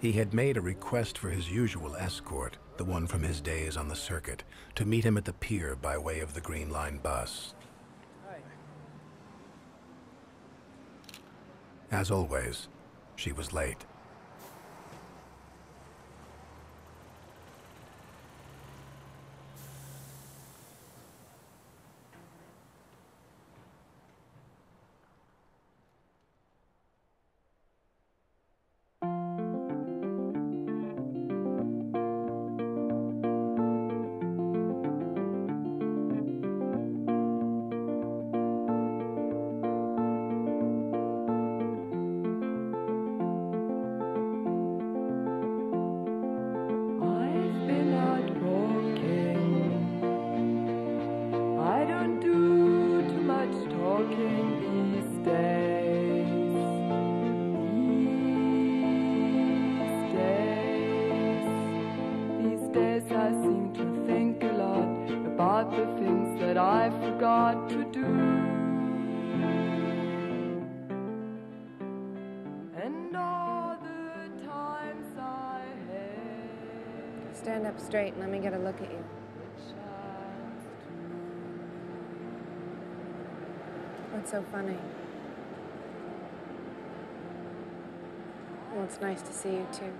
He had made a request for his usual escort, the one from his days on the circuit, to meet him at the pier by way of the Green Line bus. As always, she was late. About the things that I forgot to do. And all the times I had. Stand up straight and let me get a look at you. What's so funny? Well, it's nice to see you too.